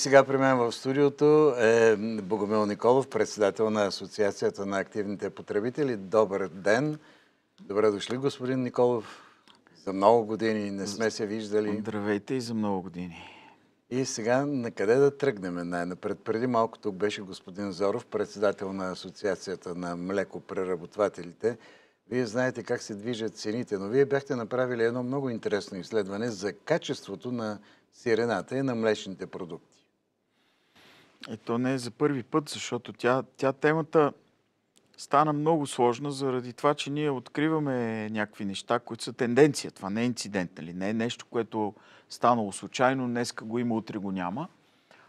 Сега при мен в студиото е Богомил Николов, председател на Асоциацията на активните потребители. Добър ден! Добре дошли, господин Николов. За много години не сме се виждали. Здравейте и за много години. И сега на къде да тръгнем най-напред? Преди малко тук беше господин Зоров, председател на Асоциацията на млекопреработвателите. Вие знаете как се движат цените, но вие бяхте направили едно много интересно изследване за качеството на сирената и на млечните продукти. И то не е за първи път, защото тя, тя темата стана много сложна заради това, че ние откриваме някакви неща, които са тенденция. Това не е инцидент, нали? не е нещо, което станало случайно, днеска го има, утре го няма.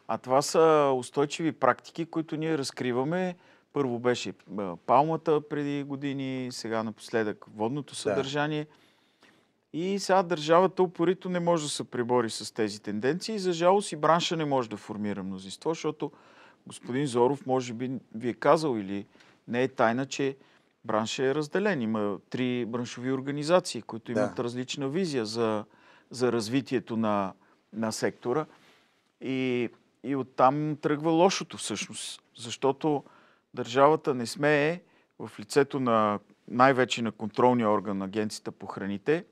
А това са устойчиви практики, които ние разкриваме. Първо беше палмата преди години, сега напоследък водното съдържание. Да. И сега държавата упорито не може да се прибори с тези тенденции. За жалост и бранша не може да формира мнозинство, защото господин Зоров може би ви е казал или не е тайна, че бранша е разделен. Има три браншови организации, които имат да. различна визия за, за развитието на, на сектора. И, и оттам тръгва лошото всъщност, защото държавата не смее в лицето на най-вече на контролния орган на Агенцията по храните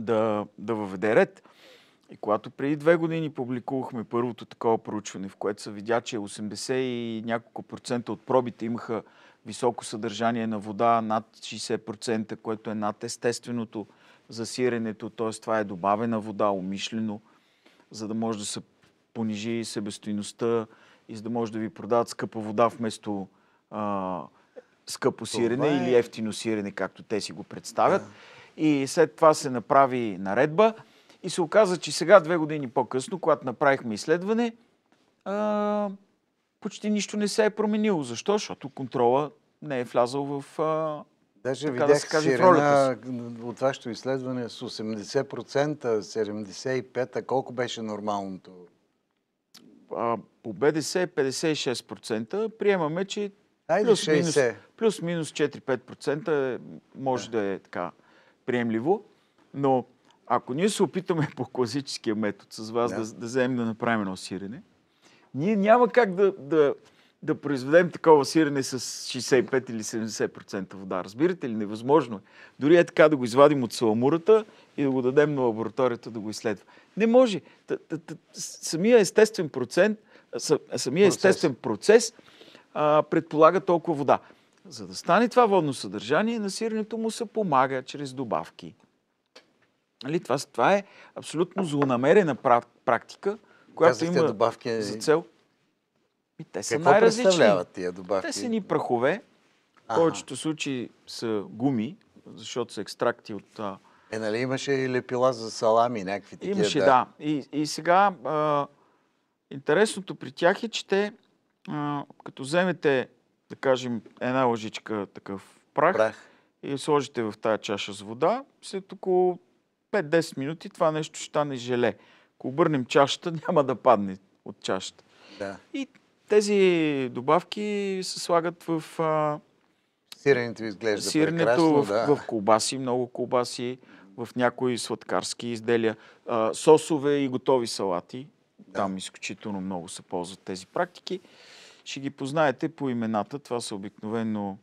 да, да въведе ред. И когато преди две години публикувахме първото такова проучване, в което се видя, че 80 и няколко процента от пробите имаха високо съдържание на вода, над 60%, което е над естественото за сиренето, т.е. това е добавена вода умишлено, за да може да се понижи себестоиността и за да може да ви продават скъпа вода вместо а, скъпо сирене е... или ефтино сирене, както те си го представят. Да. И след това се направи наредба и се оказа, че сега, две години по-късно, когато направихме изследване, а, почти нищо не се е променило. Защо? Защото контрола не е влязал в а, Даже така видях да се каже, сирена от вашето изследване с 80%, 75%, а колко беше нормалното? А, по БДС е 56%. Приемаме, че Айде плюс, 60. минус, плюс минус 4-5% може да. да е така приемливо. Но ако ние се опитаме по класическия метод с вас да, да, да вземем да направим едно сирене, ние няма как да, да, да произведем такова сирене с 65 или 70% вода. Разбирате ли? Невъзможно е. Дори е така да го извадим от саламурата и да го дадем на лабораторията да го изследва. Не може. Самия естествен процент, самия естествен процес а, предполага толкова вода. За да стане това водно съдържание, на сиренето му се помага чрез добавки. Нали, това, това е абсолютно злонамерена практика, която Казахте има добавки... за цел. И те са Какво най-различни. представляват тия добавки? Те са ни прахове. В повечето случаи са гуми, защото са екстракти от... Е, нали имаше и лепила за салами, някакви такива? Имаше, да. да. И, и сега а, интересното при тях е, че те, а, като вземете, да кажем, една лъжичка такъв прах, прах. и сложите в тая чаша с вода, след около 5-10 минути това нещо ще стане желе. Ако обърнем чашата, няма да падне от чашата. Да. И тези добавки се слагат в... А... Сиренето изглежда Сиренето прекрасно, в, да. в колбаси, много колбаси, в някои сладкарски изделия, а, сосове и готови салати. Да. Там изключително много се ползват тези практики. Ще ги познаете по имената. Това са обикновено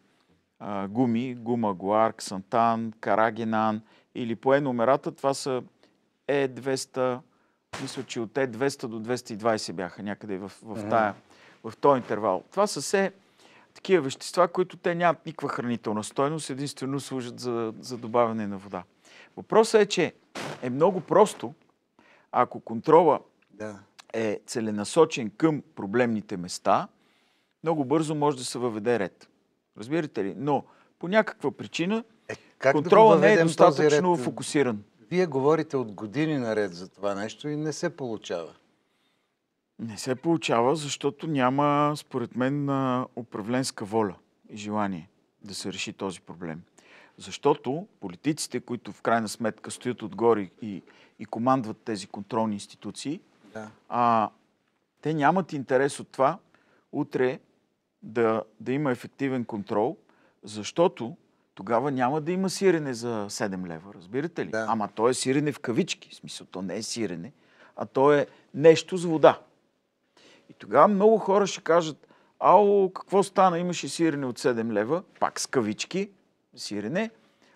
а, гуми, гума Гуар, Ксантан, Карагенан или по е номерата. Това са Е200, мисля, че от Е200 до 220 бяха някъде в, в, тая, в този интервал. Това са все такива вещества, които те нямат никаква хранителна стойност, единствено служат за, за добавяне на вода. Въпросът е, че е много просто, ако контрола да. е целенасочен към проблемните места, много бързо може да се въведе ред. Разбирате ли? Но по някаква причина е, как контрола да не е достатъчно фокусиран. Вие говорите от години наред за това нещо и не се получава. Не се получава, защото няма, според мен, управленска воля и желание да се реши този проблем. Защото политиците, които в крайна сметка стоят отгоре и, и командват тези контролни институции, да. а, те нямат интерес от това утре да, да има ефективен контрол, защото тогава няма да има сирене за 7 лева, разбирате ли? Да. Ама то е сирене в кавички, в смисъл, то не е сирене, а то е нещо с вода. тогава много хора ще кажат, ало, какво стана, имаше сирене от 7 лева, пак с кавички, сирене,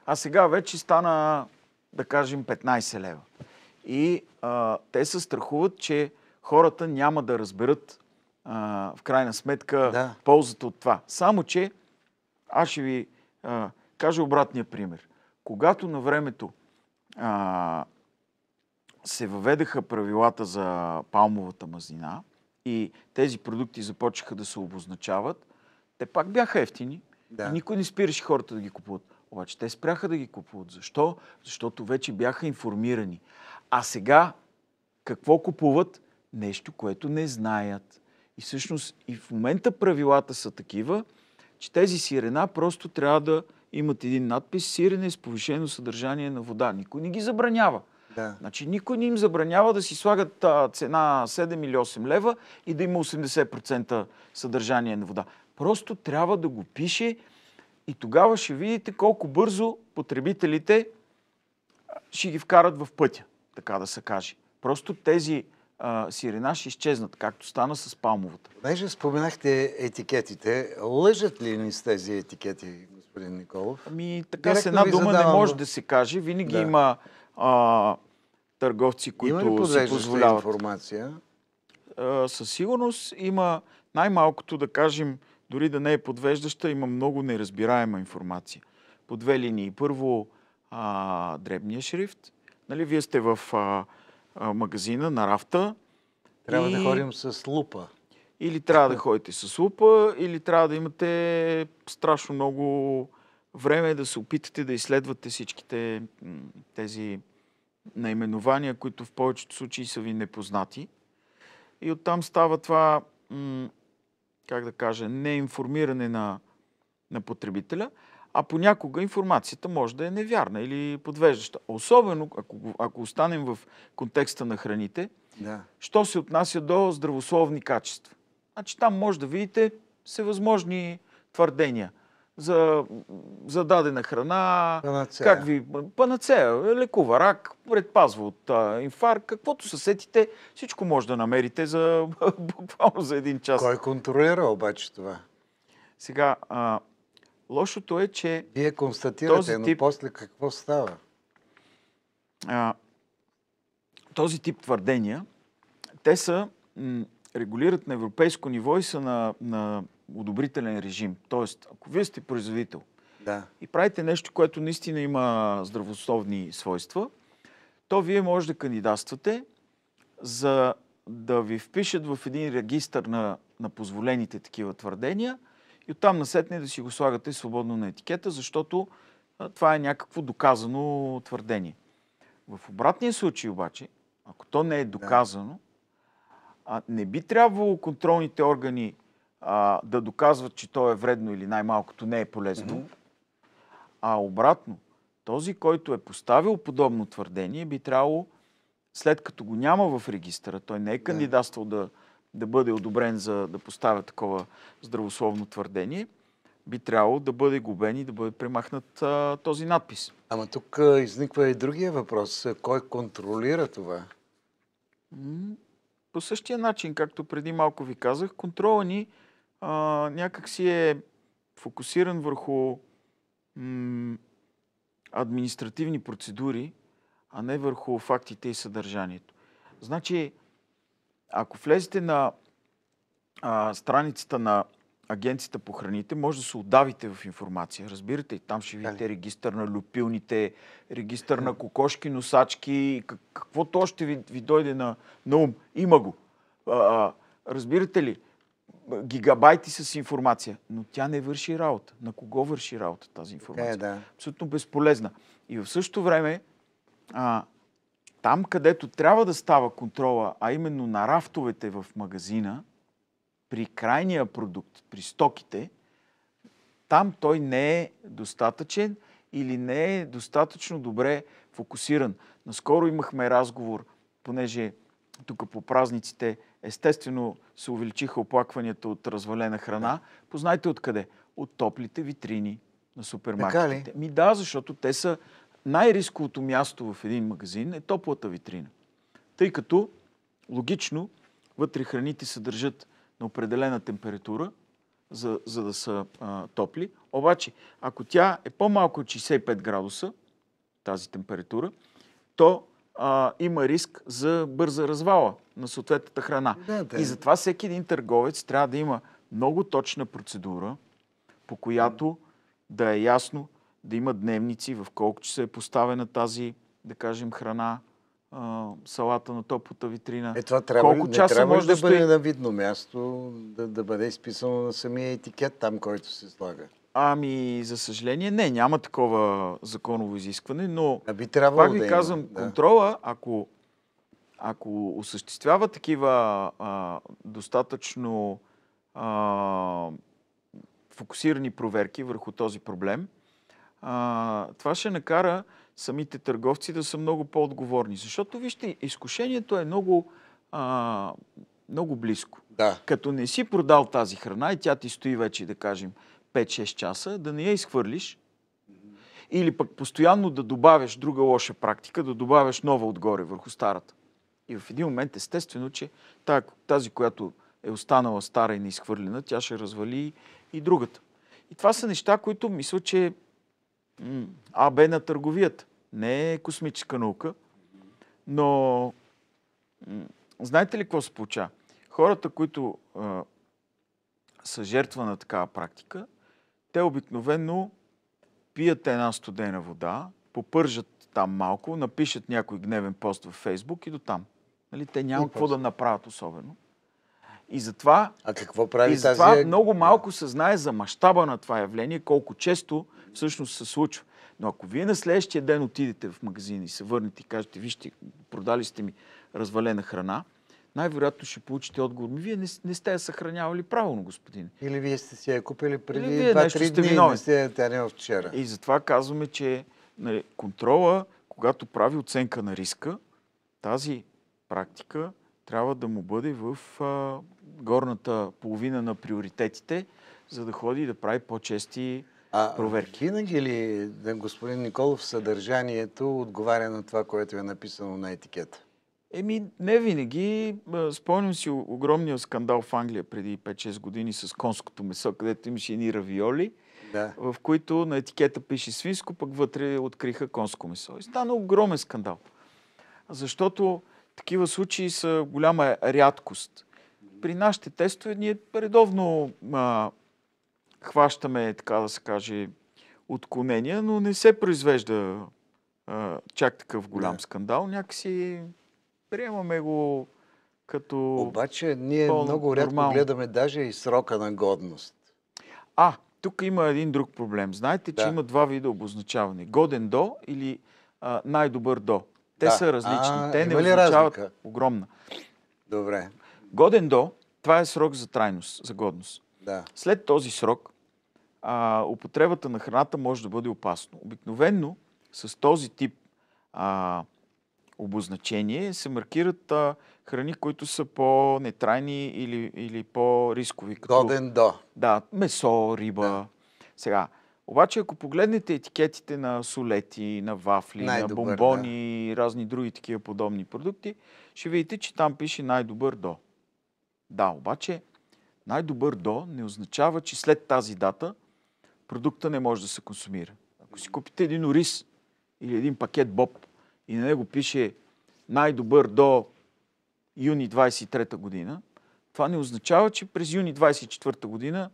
а сега вече стана, да кажем, 15 лева. И а, те се страхуват, че хората няма да разберат а, в крайна сметка Да. ползата от това. Само, че аз ще ви а, кажа обратния пример. Когато на времето а, се въведаха правилата за палмовата мазнина и тези продукти започнаха да се обозначават, те пак бяха ефтини. Да. И никой не спираше хората да ги купуват. Обаче те спряха да ги купуват. Защо? Защото вече бяха информирани. А сега какво купуват? Нещо, което не знаят. И всъщност и в момента правилата са такива, че тези сирена просто трябва да имат един надпис сирене с повишено съдържание на вода. Никой не ги забранява. Да. Значи никой не им забранява да си слагат а, цена 7 или 8 лева и да има 80% съдържание на вода. Просто трябва да го пише и тогава ще видите колко бързо потребителите ще ги вкарат в пътя, така да се каже. Просто тези а, сирена ще изчезнат, както стана с палмовата. Понеже споменахте етикетите, лъжат ли ни с тези етикети, господин Николов? Ами така Директно с една дума не може да се каже. Винаги Да. има а, търговци, които Има ли си позволяват. информация? А, със сигурност има най-малкото да кажем, дори да не е подвеждаща, има много неразбираема информация. По две линии. Първо, а, дребния шрифт. Нали, вие сте в а, а, магазина на рафта. Трябва и... да ходим с лупа. Или трябва да ходите с лупа, или трябва да имате страшно много време да се опитате да изследвате всичките тези наименования, които в повечето случаи са ви непознати. И оттам става това, как да кажа, неинформиране на, на потребителя, а понякога информацията може да е невярна или подвеждаща. Особено ако, ако останем в контекста на храните, Да. що се отнася до здравословни качества. Значи там може да видите всевъзможни твърдения за, за дадена храна, Панацея. как ви... Панацея, лекува рак, предпазва от а, инфаркт, каквото се сетите, всичко може да намерите за буквално за един час. Кой контролира обаче това? Сега, а, лошото е, че Вие констатирате, Този но тип- после какво става? а, този тип твърдения, те са, м, регулират на европейско ниво и са на, на одобрителен режим. Тоест, ако вие сте производител Да. и правите нещо, което наистина има здравословни свойства, то вие може да кандидатствате за да ви впишат в един регистр на, на позволените такива твърдения и оттам насетне да си го слагате свободно на етикета, защото това е някакво доказано твърдение. В обратния случай обаче, ако то не е доказано, а, не би трябвало контролните органи а, да доказват, че то е вредно или най-малкото не е полезно, а обратно, този, който е поставил подобно твърдение, би трябвало, след като го няма в регистъра, той не е кандидатствал да, да бъде одобрен за да поставя такова здравословно твърдение, би трябвало да бъде губен и да бъде премахнат а, този надпис. Ама тук а, изниква и другия въпрос. Кой контролира това? По същия начин, както преди малко ви казах, контрола ни а, някак си е фокусиран върху м, административни процедури, а не върху фактите и съдържанието. Значи, ако влезете на а, страницата на Агенцията по храните, може да се отдавите в информация. Разбирате, и там ще видите регистър на люпилните, регистър на кокошки, носачки, как- каквото още ви, ви дойде на, на ум. Има го. А, а, разбирате ли? Гигабайти с информация, но тя не върши работа. На кого върши работа тази информация? Е, да. абсолютно безполезна. И в същото време, а, там където трябва да става контрола, а именно на рафтовете в магазина, при крайния продукт, при стоките, там той не е достатъчен или не е достатъчно добре фокусиран. Наскоро имахме разговор, понеже тук по празниците естествено се увеличиха оплакванията от развалена храна. Познайте откъде? От топлите витрини на супермаркетите. Ми да, защото те са най-рисковото място в един магазин е топлата витрина. Тъй като логично вътре храните се държат на определена температура, за, за да са а, топли. Обаче, ако тя е по-малко от 65 градуса, тази температура, то а, има риск за бърза развала на съответната храна. Да, да. И затова всеки един търговец трябва да има много точна процедура, по която да е ясно да има дневници в колко часа е поставена тази, да кажем, храна, а, салата на топлата витрина. Е, това трябва, колко ли, часа трябва може да, да бъде стои? на видно място, да, да бъде изписано на самия етикет, там, който се слага? Ами, за съжаление, не, няма такова законово изискване, но А би пак ви да казвам, има. Да. контрола, ако, ако осъществява такива а, достатъчно а, фокусирани проверки върху този проблем, а, това ще накара самите търговци да са много по-отговорни. Защото, вижте, изкушението е много, а, много близко. Да. Като не си продал тази храна и тя ти стои вече, да кажем, 5-6 часа, да не я изхвърлиш, или пък постоянно да добавяш друга лоша практика, да добавяш нова отгоре върху старата. И в един момент, естествено, че та- тази, която е останала стара и неизхвърлена, тя ще развали и другата. И това са неща, които мисля, че АБ на търговията. Не е космическа наука, но знаете ли какво се получава? Хората, които а, са жертва на такава практика, те обикновено пият една студена вода, попържат там малко, напишат някой гневен пост във Фейсбук и до там. Нали, те няма какво да направят особено. И затова, А какво прави и затова тази... много малко се знае за мащаба на това явление, колко често всъщност се случва. Но ако вие на следващия ден отидете в магазин и се върнете и кажете, вижте, продали сте ми развалена храна, най-вероятно ще получите отговор. Ми, вие не, не сте я съхранявали правилно, господин. Или вие сте си я купили преди нещо 2-3 сте дни, виновен. не сте тя не е вчера. И затова казваме, че нали, контрола, когато прави оценка на риска, тази практика трябва да му бъде в а, горната половина на приоритетите, за да ходи и да прави по-чести А проверки. винаги ли, да, господин Николов, съдържанието отговаря на това, което е написано на етикета? Еми, не винаги. Спомням си огромния скандал в Англия преди 5-6 години с конското месо, където имаше едни равиоли, Да. в които на етикета пише свинско, пък вътре откриха конско месо. И стана огромен скандал. Защото такива случаи са голяма рядкост. При нашите тестове ние редовно а, хващаме, така да се каже, отклонения, но не се произвежда а, чак такъв голям Да. скандал. Някакси приемаме го като... Обаче ние по- много рядко нормално. гледаме даже и срока на годност. А, тук има един друг проблем. Знаете, че Да. има два вида обозначаване. Годен до или а, най-добър до. Те Да. са различни. А, Те не означават разлика? огромна. Добре, Годен до, това е срок за трайност, за годност. да. След този срок, а, употребата на храната може да бъде опасно. Обикновенно с този тип а, обозначение се маркират а, храни, които са по-нетрайни или, или по-рискови. Като, Годен до. Да, месо, риба. Да. Сега, обаче ако погледнете етикетите на солети, на вафли, на бомбони и разни други такива подобни продукти, ще видите, че там пише най-добър до. Да, обаче най-добър до не означава, че след тази дата продукта не може да се консумира. Ако си купите един ориз или един пакет боб и на него пише най-добър до юни 23 година, това не означава, че през юни 24 година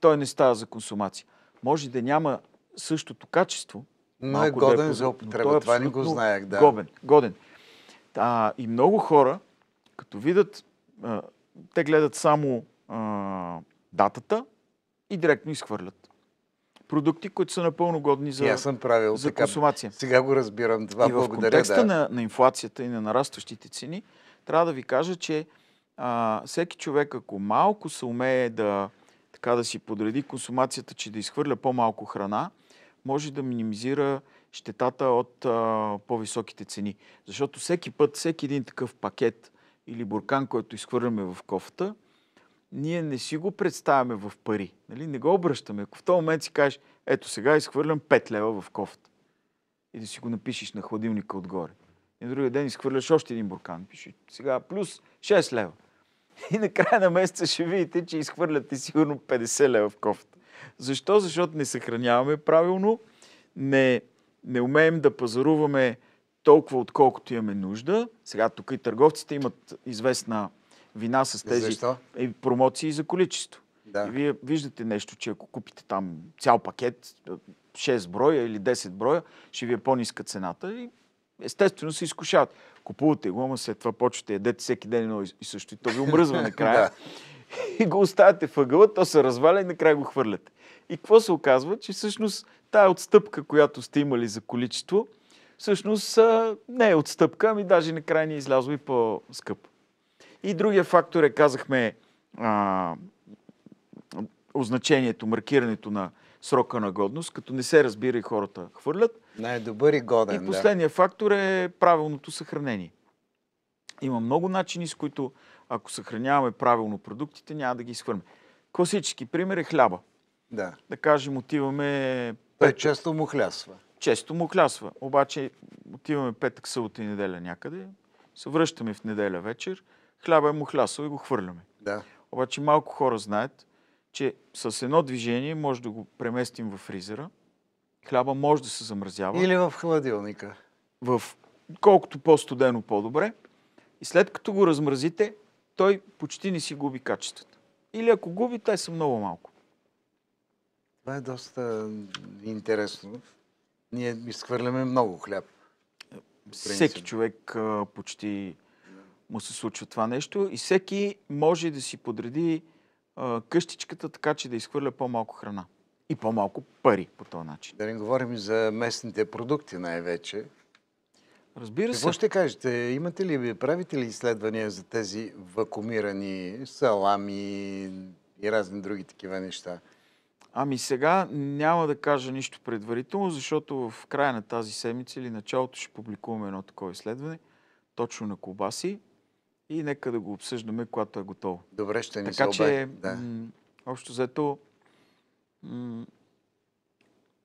той не става за консумация. Може да няма същото качество, Но е малко да годен под- за употреба. той е Това не го знаех, да. Годен, годен. А, и много хора, като видят, а, те гледат само а, датата и директно изхвърлят. Продукти, които са напълно годни за, И аз съм правил за така. консумация. Сега го разбирам това. и в контекста да. на, на инфлацията и на нарастващите цени, трябва да ви кажа, че а, всеки човек, ако малко се умее да, така да си подреди консумацията, че да изхвърля по-малко храна, може да минимизира щетата от а, по-високите цени. Защото всеки път, всеки един такъв пакет или буркан, който изхвърляме в кофата, ние не си го представяме в пари. Нали? Не го обръщаме. Ако в този момент си кажеш, ето сега изхвърлям 5 лева в кофата и да си го напишеш на хладилника отгоре. И на другия ден изхвърляш още един буркан. Пише сега плюс 6 лева. И на края на месеца ще видите, че изхвърляте сигурно 50 лева в кофта. Защо? Защото не съхраняваме правилно, не, не умеем да пазаруваме толкова, отколкото имаме нужда. Сега тук и търговците имат известна вина с тези Защо? е, промоции за количество. Да. И вие виждате нещо, че ако купите там цял пакет, 6 броя или 10 броя, ще ви е по-ниска цената и естествено се изкушават. Купувате го, ама след това почвате ядете всеки ден едно и също. И то ви омръзва накрая. и го оставяте въгъла, то се разваля и накрая го хвърляте. И какво се оказва? Че всъщност тая отстъпка, която сте имали за количество, всъщност не е отстъпка, ами даже накрая ни е излязло и по-скъпо. И другия фактор е, казахме, а, означението, маркирането на срока на годност, като не се разбира и хората хвърлят. Най-добър и годен, И последния фактор е правилното съхранение. Има много начини, с които ако съхраняваме правилно продуктите, няма да ги изхвърляме. Класически пример е хляба. да. да. Да кажем, отиваме... Той често му хлясва. Често му клясва. Обаче отиваме петък, събота и неделя някъде, се връщаме в неделя вечер, хляба е му хлясва и го хвърляме. Да. Обаче малко хора знаят, че с едно движение може да го преместим в фризера. Хляба може да се замразява. Или в хладилника. в колкото по-студено, по-добре. И след като го размразите, той почти не си губи качествата. Или ако губи, те са много малко. Това е доста интересно. Ние изхвърляме много хляб. Всеки човек а, почти му се случва това нещо и всеки може да си подреди а, къщичката така, че да изхвърля по-малко храна. И по-малко пари по този начин. Да не говорим за местните продукти най-вече. Разбира се. Какво ще кажете? Имате ли, правите ли изследвания за тези вакуумирани салами и разни други такива неща? Ами сега няма да кажа нищо предварително, защото в края на тази седмица или началото ще публикуваме едно такова изследване, точно на колбаси и нека да го обсъждаме, когато е готово. Добре, ще ни Така се че, обади. Да. м- общо взето, м-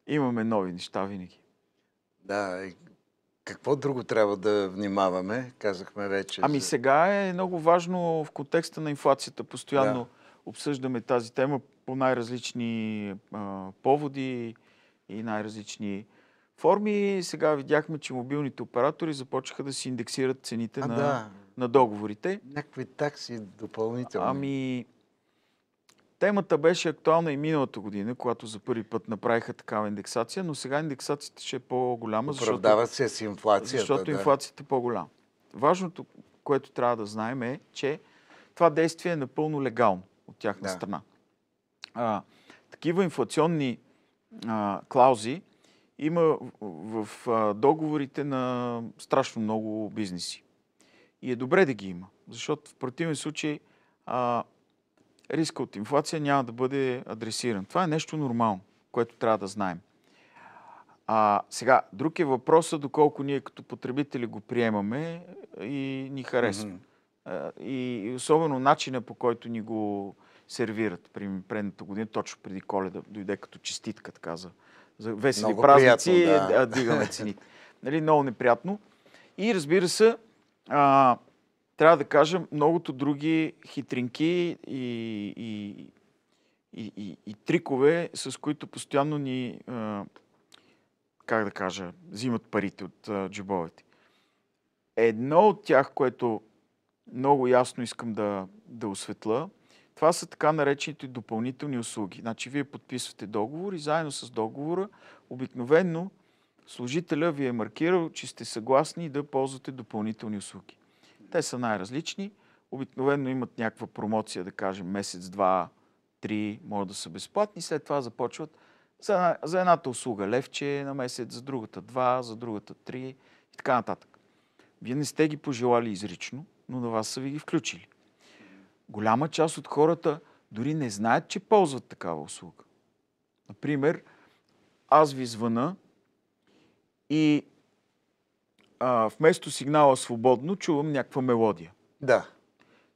имаме нови неща винаги. да. и Какво друго трябва да внимаваме? Казахме вече. Ами за- сега е много важно в контекста на инфлацията. Постоянно Да. обсъждаме тази тема по най-различни а, поводи и най-различни форми. Сега видяхме, че мобилните оператори започнаха да си индексират цените А, на, да. На договорите. Някакви такси допълнителни. Ами, темата беше актуална и миналата година, когато за първи път направиха такава индексация, но сега индексацията ще е по-голяма, Оправдават се с инфлацията. защото да. инфлацията е по-голяма. Важното, което трябва да знаем е, че това действие е напълно легално от тяхна Да. страна. А, такива инфлационни а, клаузи има в, в а, договорите на страшно много бизнеси. И е добре да ги има, защото в противен случай а, риска от инфлация няма да бъде адресиран. Това е нещо нормално, което трябва да знаем. А, сега, друг е въпросът доколко ние като потребители го приемаме и ни харесва. А, И, и особено начина по който ни го сервират. При предната година, точно преди коледа, дойде като честитка, така за, за весели Много празници, приятно, да. дигаме цените. Нали, много неприятно. И разбира се, а, трябва да кажа, многото други хитринки и, и, и, и, и трикове, с които постоянно ни, а, как да кажа, взимат парите от а, джобовете. Едно от тях, което много ясно искам да, да осветля, това са така наречените допълнителни услуги. Значи, вие подписвате договор и заедно с договора, обикновенно служителя ви е маркирал, че сте съгласни да ползвате допълнителни услуги. Те са най-различни. Обикновено имат някаква промоция, да кажем месец, два, три, може да са безплатни. След това започват за, една- за едната услуга левче на месец, за другата два, за другата три и така нататък. Вие не сте ги пожелали изрично, но на вас са ви ги включили. Голяма част от хората дори не знаят, че ползват такава услуга. Например, аз ви звъна и а, вместо сигнала свободно чувам някаква мелодия. Да.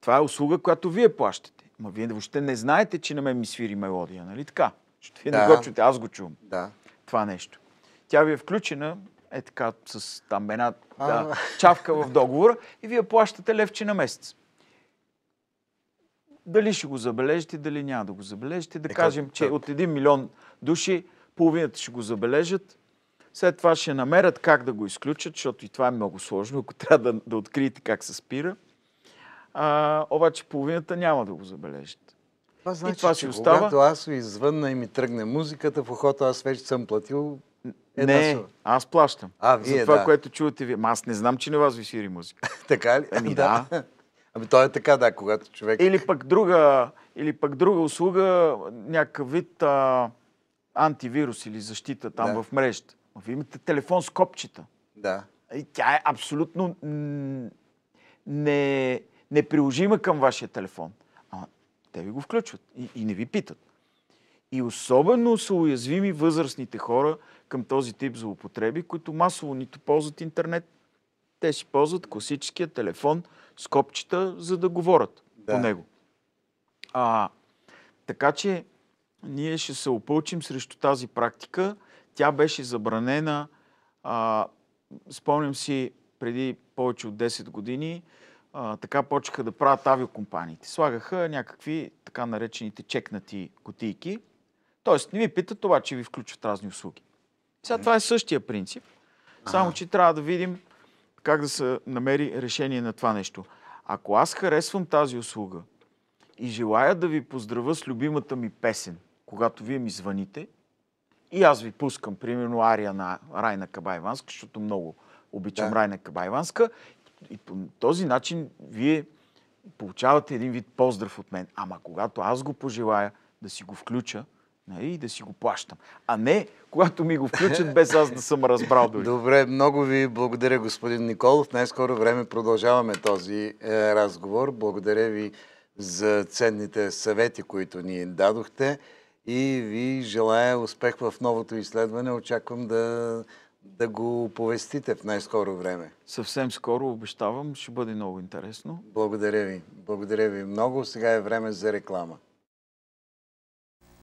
Това е услуга, която вие плащате. Ма вие въобще не знаете, че на мен ми свири мелодия, нали така? Защото вие Да. не го чуете, аз го чувам Да. това нещо. Тя ви е включена, е така, с там една да, чавка в договора и вие плащате левче на месец. Дали ще го забележите, дали няма да го забележите. Да Е, кажем, че от 1 милион души, половината ще го забележат, след това ще намерят как да го изключат, защото и това е много сложно, ако трябва да, да откриете как се спира. А, обаче половината няма да го забележат. Това значи, това че остава. когато аз извънна и ми тръгне музиката, в ухото аз вече съм платил една не, сума. аз плащам. А, За вие, това, да. което чувате вие. Аз не знам, че не вас ви свири музика. Така ли? Ами да. Ами то е така, да, когато човек... Или пък друга, или пък друга услуга, някакъв вид а, антивирус или защита там Да. в мрежата. Вие имате телефон с копчета. Да. И тя е абсолютно не, неприложима към вашия телефон. Ама те ви го включват и, и не ви питат. И особено са уязвими възрастните хора към този тип злоупотреби, които масово нито ползват интернет, те си ползват класическия телефон с копчета, за да говорят Да. по него. А, така че ние ще се опълчим срещу тази практика. Тя беше забранена, а, спомням си, преди повече от 10 години, а, така почнаха да правят авиокомпаниите. Слагаха някакви така наречените чекнати кутийки. Тоест, не ви питат това, че ви включват разни услуги. Сега това е същия принцип, само че трябва да видим как да се намери решение на това нещо. Ако аз харесвам тази услуга и желая да ви поздравя с любимата ми песен, когато вие ми звъните, и аз ви пускам, примерно, ария на Райна Кабайванска, защото много обичам Да. Райна Кабайванска, и по този начин вие получавате един вид поздрав от мен. Ама когато аз го пожелая да си го включа, нали, и да си го плащам. А не, когато ми го включат, без аз да съм разбрал дори. Добре, много ви благодаря, господин Николов. Най-скоро време продължаваме този е, разговор. Благодаря ви за ценните съвети, които ни дадохте и ви желая успех в новото изследване. Очаквам да, да го оповестите в най-скоро време. Съвсем скоро обещавам, ще бъде много интересно. Благодаря ви. Благодаря ви много. Сега е време за реклама.